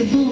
que